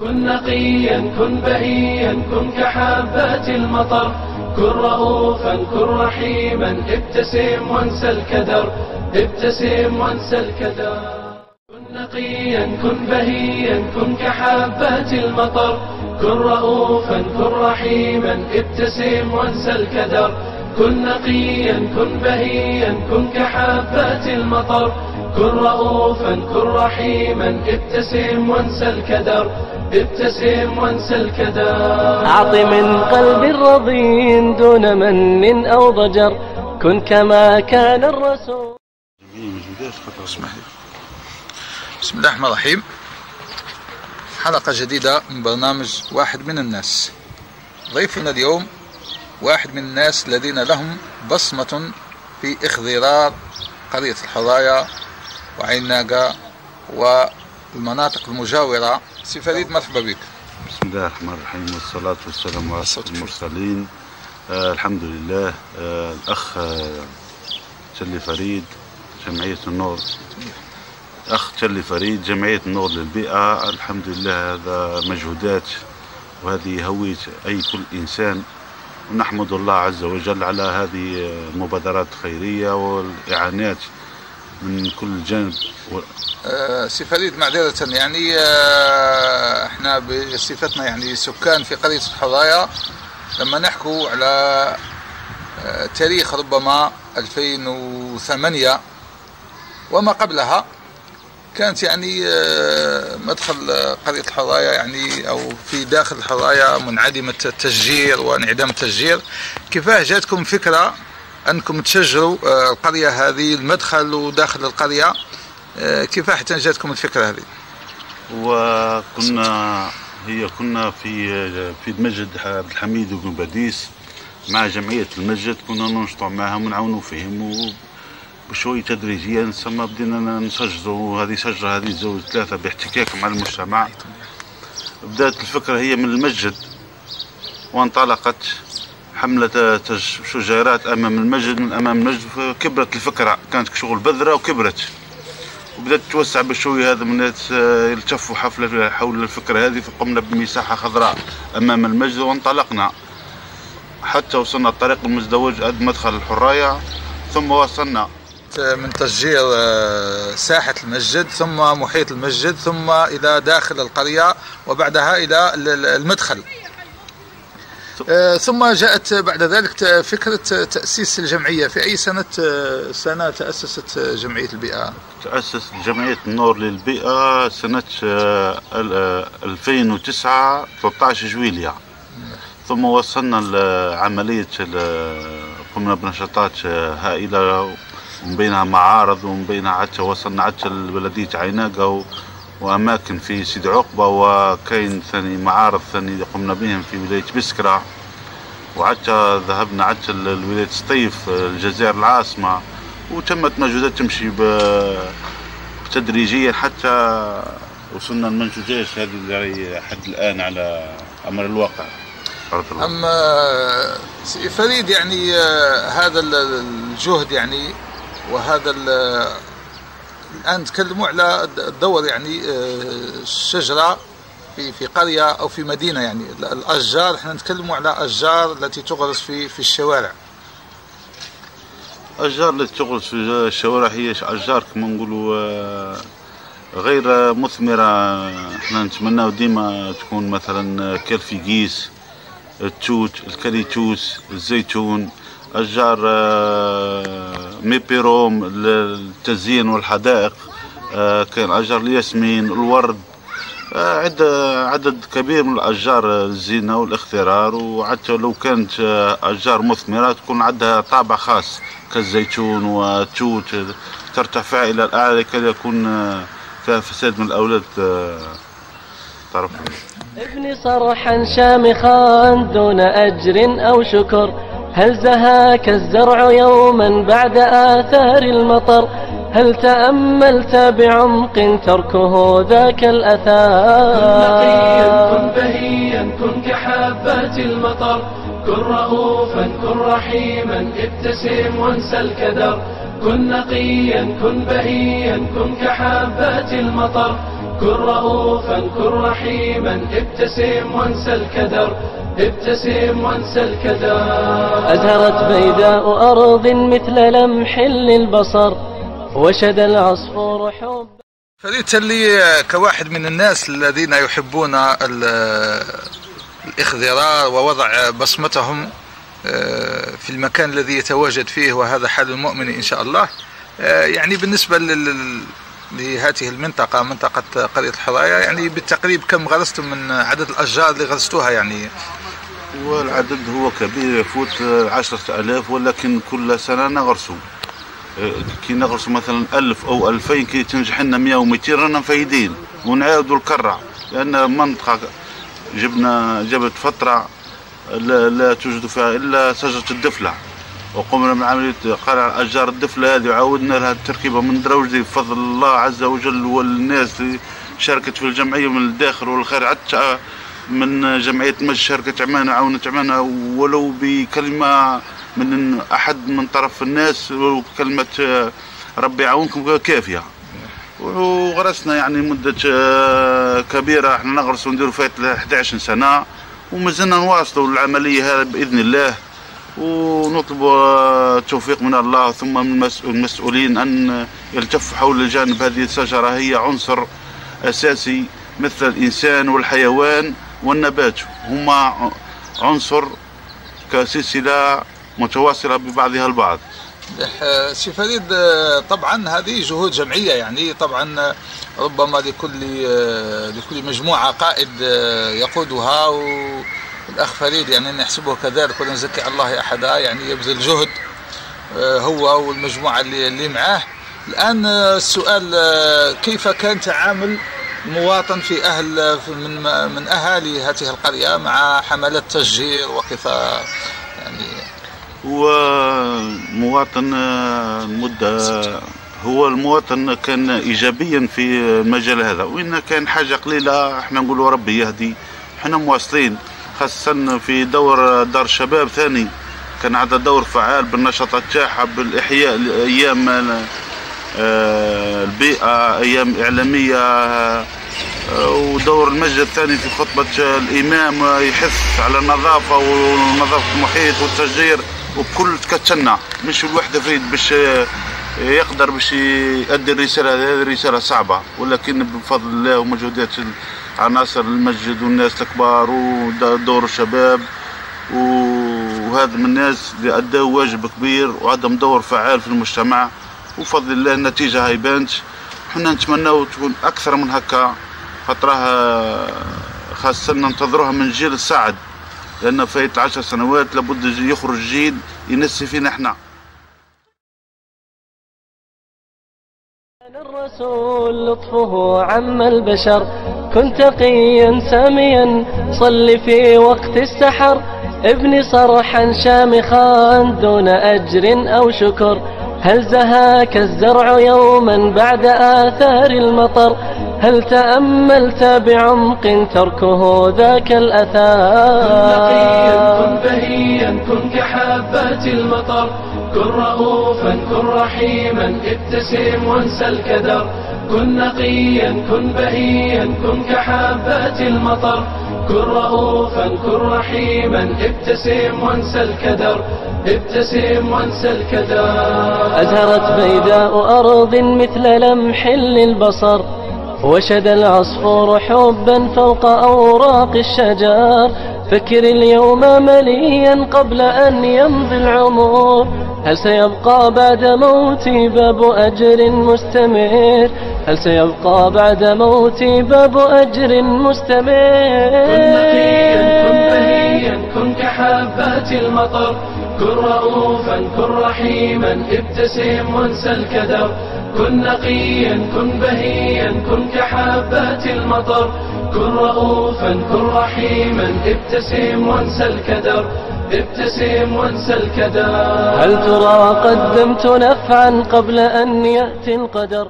كن نقيا كن بهيا كن كحبات المطر. كن رؤوفا كن رحيما ابتسم وانسى الكدر ابتسم وانسى الكدر. كن نقيا كن بهيا كن كحبات المطر. كن رؤوفا كن رحيما ابتسم وانسى الكدر. كن نقيا كن بهيا كن كحبات المطر. كن رؤوفا كن رحيما ابتسم وانسى الكدر ابتسم وانسى الكدر. أعط من قلب رضين دون من أو ضجر. كن كما كان الرسول. اسمح لي بسم الله الرحمن الرحيم. حلقة جديدة من برنامج واحد من الناس. ضيفنا اليوم واحد من الناس الذين لهم بصمة في اخضرار قرية الحرايا وعين ناقة والمناطق المجاورة. سي فريد مرحبا بك. بسم الله الرحمن الرحيم والصلاة والسلام على أشرف المرسلين. آه الحمد لله. آه الأخ آه فريد جمعية النور. أخ تشلي فريد جمعية النور للبيئة. الحمد لله هذا مجهودات وهذه هوية أي كل إنسان. ونحمد الله عز وجل على هذه المبادرات الخيرية والإعانات من كل جانب. آه، سي فريد معذرة يعني آه، إحنا بصفتنا يعني سكان في قرية الحرايا لما نحكوا على آه، تاريخ ربما 2008 وما قبلها كانت يعني مدخل قرية الحرايا يعني أو في داخل الحرايا منعدمة التشجير وانعدام التشجير كيفاه جاتكم فكرة أنكم تشجروا القرية هذه المدخل وداخل القرية. آه، كيف حتى جاتكم الفكرة هذه؟ وكنا هي كنا في في المسجد عبد الحميد بن باديس مع جمعية المسجد كنا ننشطوا معهم ونعاونوا فيهم بشوي تدريجيا ثم بدينا نسجلوا هذه شجره هذه زوج ثلاثة باحتكاك مع المجتمع. بدأت الفكرة هي من المسجد وانطلقت حملة شجيرات أمام المسجد من أمام المسجد كبرت الفكرة كانت شغل بذرة وكبرت. وبدأت تتوسع بشوي هذا من آه، يلتفوا حفلة حول الفكرة هذه فقمنا بمساحة خضراء أمام المسجد وانطلقنا. حتى وصلنا الطريق المزدوج قد مدخل الحرايه ثم وصلنا من تشجير آه، ساحة المسجد ثم محيط المسجد ثم إلى داخل القرية وبعدها إلى المدخل. آه، ثم جاءت بعد ذلك فكرة تأسيس الجمعية. في أي سنة آه، سنة تأسست جمعية البيئة؟ تأسس جمعية النور للبيئة سنة 2009 آه، 13 جويليا ثم وصلنا لعملية قمنا بنشاطات هائلة ومن بينها معارض ومن بينها حتى وصلنا حتى لبلدية عيناقة وأماكن في سيدي عقبة وكاين ثاني معارض ثاني قمنا بهم في ولاية بسكرة. وحتى ذهبنا حتى لولاية سطيف الجزائر العاصمة. وتمت مجهودات تمشي تدريجيا حتى وصلنا لمنتوجات هذه اللي حد الآن على أمر الواقع. أما فريد يعني آه، هذا الجهد يعني وهذا الآن تكلموا على الدور يعني آه، الشجرة في في قرية أو في مدينة يعني. الأشجار إحنا نتكلموا على أشجار التي تغرس في في الشوارع. الاشجار التي تغرس في الشوارع هي أشجار كما نقولوا آه، غير مثمرة. إحنا نتمنى ديما تكون مثلا كال ficus التوت الكاليتوس الزيتون. أشجار آه، ميبيروم للتزيين والحدائق آه، كاين أشجار الياسمين الورد آه، عدة عدد كبير من الأشجار الزينة والاخضرار وحتى لو كانت أشجار مثمرة تكون عندها طابع خاص كالزيتون والتوت. ترتفع إلى الأعلى كي يكون فيها فساد من الأولاد. تعرف ابني صرحا شامخا دون أجر أو شكر. هل زهاك الزرع يوما بعد آثار المطر؟ هل تأملت بعمق تركه ذاك الأثار؟ كن نقيا كن بهيا كن كحبات المطر. كن رؤوفا كن رحيما ابتسم وانسى الكدر. كن نقيا كن بهيا كن كحبات المطر. كن رؤوفا كن رحيما ابتسم وانسى الكدر. ابتسم وانسى الكدر أزهرت بيداء أرض مثل لمح للبصر وشد العصفور حب. فريد لي كواحد من الناس الذين يحبون ال- الاخضرار ووضع بصمتهم آه، في المكان الذي يتواجد فيه وهذا حال المؤمن إن شاء الله؟ آه، يعني بالنسبة لل- لهذه المنطقة منطقة قرية الحرايا يعني بالتقريب كم غرستم من عدد الأشجار اللي غرستوها يعني؟ والعدد هو كبير يفوت عشرة ألاف ولكن كل سنة نغرسوا آه، كي نغرسوا مثلا ألف أو ألفين كي تنجح لنا مية ومئتين رانا مفايدين ونعاودوا الكرة لأن منطقة جبنا جبت فترة لا, لا توجد فيها إلا شجرة الدفلة. وقمنا بعملية قرع أشجار الدفلة هذه وعودنا لها التركيبة من دروجدي بفضل الله عز وجل والناس اللي شاركت في الجمعية من الداخل والخارج حتى من جمعية مجد شاركت عمان عاونت عمان ولو بكلمة من أحد من طرف الناس ولو كلمة ربي يعاونكم كافية وغرسنا يعني مدة آه، كبيرة إحنا نغرس ونديروا فيها 11 سنة ومازلنا نواصلوا العملية هذا بإذن الله ونطلب آه، التوفيق من الله ثم من المس- المسؤولين أن يلتفوا حول الجانب هذه الشجرة هي عنصر أساسي مثل الإنسان والحيوان. والنبات هما عنصر كسلسلة متواصلة ببعضها البعض. سي فريد طبعا هذه جهود جمعية يعني طبعا ربما لكل لكل مجموعة قائد يقودها والأخ فريد يعني نحسبه كذلك ولا نزكي الله أحدا يعني يبذل جهد آه، هو والمجموعة اللي اللي معاه. الآن آه، السؤال آه، كيف كان تعامل المواطن في أهل من من أهالي هذه القرية مع حملات تشجير وكيف يعني. هو مواطن آه، مدة هو المواطن كان ايجابيا في المجال هذا وإن كان حاجة قليلة إحنا نقولوا ربي يهدي. إحنا مواصلين خاصه في دور دار الشباب ثاني. كان عندها دور فعال بالنشاطات تاعها بالإحياء الأيام آه، البيئة أيام إعلامية ودور المسجد الثاني في خطبة الإمام يحث على النظافة ونظافة المحيط والتشجير وبكل تكتشنا مش الوحدة فريد باش يقدر باش يؤدي الرسالة هذه رسالة صعبة. ولكن بفضل الله ومجهودات عناصر المسجد والناس الكبار ودور الشباب وهذا من الناس اللي أدوا واجب كبير وعندهم دور فعال في المجتمع. وفضل الله النتيجة هاي بانت. حنا نتمناو تكون أكثر من هكا. خاطرها خاصة ننتظروها من الجيل الصاعد لأن فايت عشر سنوات لابد يخرج جيل ينسي فينا إحنا. الرسول لطفه عم البشر كن تقيا ساميا صل في وقت السحر. ابني صرحا شامخا دون أجر أو شكر. هل زهاك الزرع يوما بعد آثار المطر؟ هل تأملت بعمق تركه ذاك كن نقيا كن الأثار بهيا كن كحبات المطر. كن رؤوفا كن رحيما ابتسم وانسى الكدر. كن نقيا كن بهيا كن كحبات المطر. كن رؤوفا كن رحيما ابتسم وانسى الكدر ابتسم وانسى الكدر. أزهرت بيداء أرض مثل لمح للبصر وشد العصفور حبا فوق أوراق الشجر. فكر اليوم مليا قبل أن يمضي العمر هل سيبقى بعد موتي باب أجر مستمر؟ هل سيبقى بعد موتي باب أجر مستمر؟ كن نقيا كن بهيا كن كحبات المطر. كن رؤوفا كن رحيما ابتسم وانسى الكدر. كن نقيا كن بهيا كن كحبات المطر. كن رؤوفا كن رحيما ابتسم وانسى الكدر. ابتسم وانسى الكدر. هل ترى قدمت نفعا قبل أن يأتي القدر؟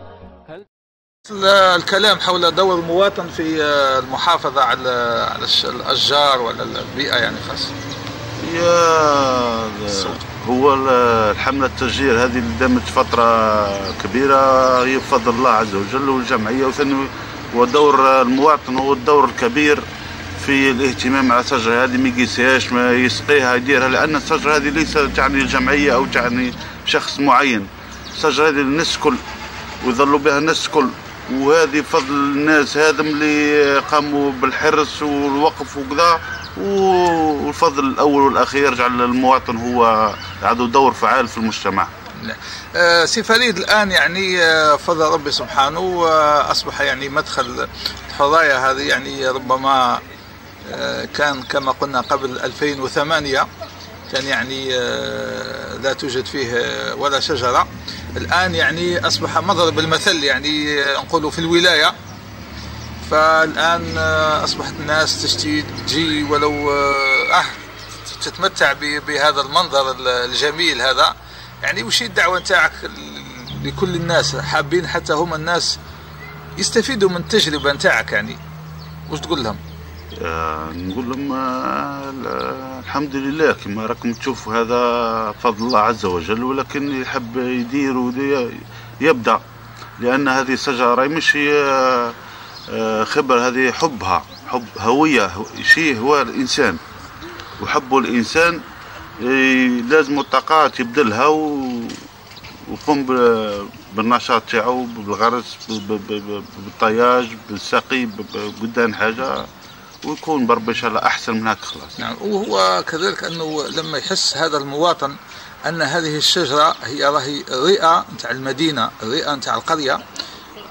الكلام حول دور المواطن في المحافظة على على الأشجار وعلى البيئة يعني خاصة يا هو ال- الحملة التشجير هذه اللي دامت فترة كبيرة هي بفضل الله عز وجل والجمعية وثاني ودور المواطن هو الدور الكبير في الاهتمام على الشجرة هذه ما يقيسهاش ما يسقيها يديرها لأن الشجرة هذه ليس تعني الجمعية أو تعني شخص معين. الشجرة هذه للناس الكل ويظلوا بها الناس الكل. وهذه فضل الناس هذم اللي قاموا بالحرص والوقف وكذا والفضل الأول والأخير يرجع للمواطن هو عنده دور فعال في المجتمع. آه، سي فريد الآن يعني آه، فضل ربي سبحانه آه، أصبح يعني مدخل الحظايا هذه يعني ربما كان كما قلنا قبل 2008 كان يعني لا توجد فيه ولا شجرة. الآن يعني أصبح مضرب المثل يعني نقولوا في الولاية. فالآن آه، أصبحت الناس تشتي تجي ولو آه، تتمتع بهذا المنظر ال- الجميل هذا. يعني وش الدعوة نتاعك لكل الناس؟ حابين حتى هم الناس يستفيدوا من التجربة نتاعك يعني. وش تقول لهم؟ آه، نقول لهم آه، ال- الحمد لله كما راكم تشوفوا هذا فضل الله عز وجل ولكن يحب يدير ودي يبدأ لأن هذه راهي مش هي آه، خبر هذه حبها حب هوية هو- شيء هو الإنسان. وحبه الإنسان إيه، لازم الطاقات يبذلها و... ويقوم بالنشاط تاعو بالغرس بالطياج بالسقي قدام حاجة. ويكون بربي ان شاء الله أحسن من هيك خلاص. نعم وهو كذلك أنه لما يحس هذا المواطن أن هذه الشجرة هي راهي الرئه نتاع المدينة الرئه نتاع القرية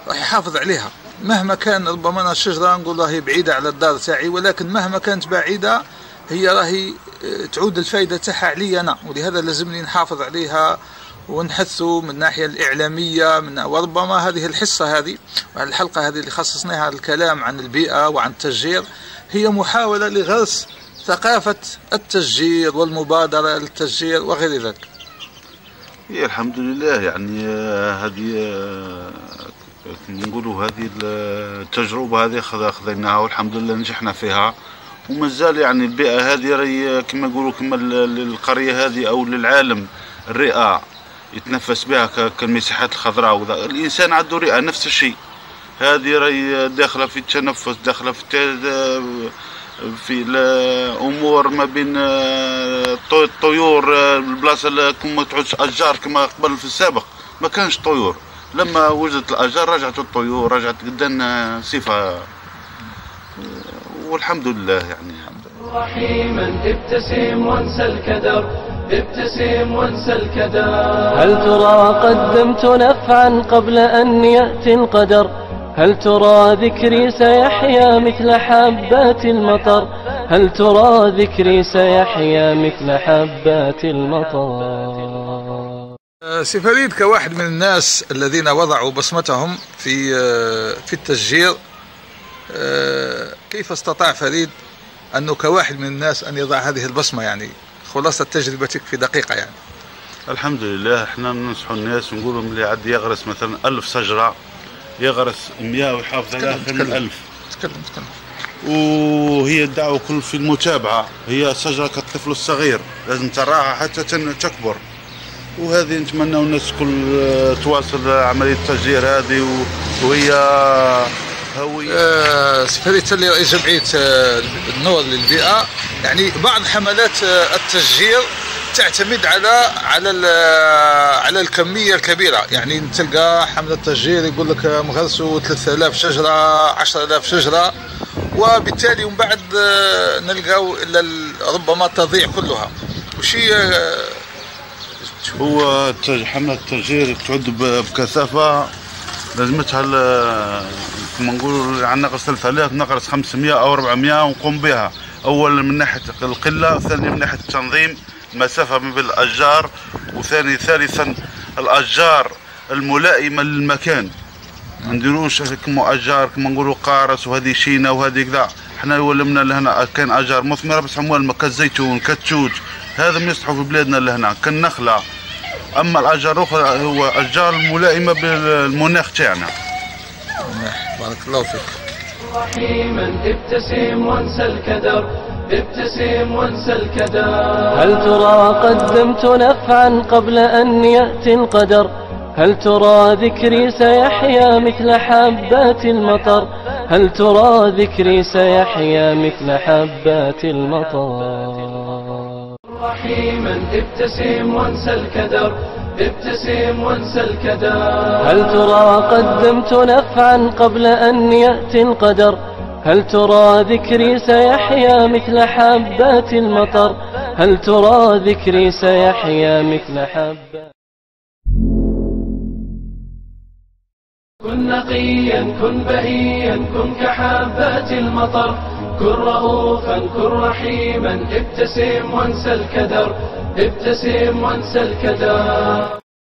راح يحافظ عليها. مهما كان ربما أنا الشجرة نقول راهي بعيدة على الدار تاعي ولكن مهما كانت بعيدة هي راهي آه، تعود الفائده تاعها علي أنا. ولهذا لازمني نحافظ عليها ونحثوا من الناحية الإعلامية من وربما هذه الحصة هذه الحلقة هذه اللي خصصناها للكلام عن البيئة وعن التشجير هي محاولة لغرس ثقافة التشجير والمبادرة للتشجير وغير ذلك. هي الحمد لله يعني آه، هذه آه، نقولوا هذه التجربة هذه خذ- خذيناها والحمد لله نجحنا فيها ومازال يعني البيئة هذه راهي كما يقولوا كما للقرية هذه أو للعالم الرئة يتنفس بها كالمساحات الخضراء وذا. الإنسان عنده رئة نفس الشيء هذه راهي داخلة في التنفس داخلة في في الأمور ما بين آه، الطي- الطيور آه، البلاصة اللي كما تعودش اشجار كما قبل في السابق. ما كانش طيور. لما وجدت الأشجار رجعت الطيور رجعت قدامنا صفة. آه، والحمد لله يعني. رحيما ابتسم وانسى الكدر ابتسم وانسى الكدر. هل ترى قدمت نفعا قبل أن يأتي القدر؟ هل ترى ذكري سيحيا مثل حبات المطر؟ هل ترى ذكري سيحيا مثل حبات المطر؟ آه، سي فريد كواحد من الناس الذين وضعوا بصمتهم في آه، في التشجير آه، كيف استطاع فريد أنه كواحد من الناس أن يضع هذه البصمة؟ يعني خلاصة تجربتك في دقيقة يعني. الحمد لله إحنا ننصحوا الناس ونقول لهم اللي عاد يغرس مثلا ألف شجرة يغرس 100 ويحافظ تكلم، خير من تكلم. ألف. تكلم تكلم. وهي الدعوة كل في المتابعة. هي شجرة كالطفل الصغير. لازم تراها حتى تكبر. وهذه نتمنى الناس كل آه، تواصل عملية التشجير هذه وهي هوية. آه، سي فريد تلي رئيس جمعية آه، النور للبيئة. يعني بعض حملات آه، التشجير تعتمد على على على الكمية الكبيرة. يعني تلقى حملة تشجير يقول لك مغرسوا 3000 شجرة 10000 شجرة وبالتالي من بعد آه، نلقاو ربما تضيع كلها. وشي آه، هو حملة التشجير تعد ب- بكثافة لازمتها كما نقولوا عن نقص 3000 نقص 500 أو 400 ونقوم بها. أولا من ناحية القلة ثانيا من ناحية التنظيم. المسافة ما بين الأشجار وثاني ثالثا الأشجار الملائمة للمكان. ما نديروش كما أشجار كما نقولوا قارص وهذه شينه وهذه كذا. إحنا ولمنا لهنا كان أشجار مثمرة بس عموما كالزيتون كالتوت هذا ما يصلحوا في بلادنا لهنا كالنخله أما الأشجار الأخرى هو أشجار ملائمه بالمناخ تاعنا. بارك الله فيك. رحيما ابتسم وانسى الكدر. ابتسم وانسى الكدر. هل ترى قدمت نفعا قبل أن يأتي القدر؟ هل ترى ذكري سيحيا مثل حبات المطر؟ هل ترى ذكري سيحيا مثل حبات المطر؟ رحيما ابتسم وانسى الكدر. ابتسم وانسى الكدر. هل ترى قدمت نفعا قبل أن يأتي القدر؟ هل ترى ذكري سيحيا مثل حبات المطر؟ هل ترى ذكري سيحيا مثل حبات كن نقيا كن بهيا كن كحبات المطر. كن رؤوفا كن رحيما ابتسم وانسى الكدر ابتسم وانسى الكدر.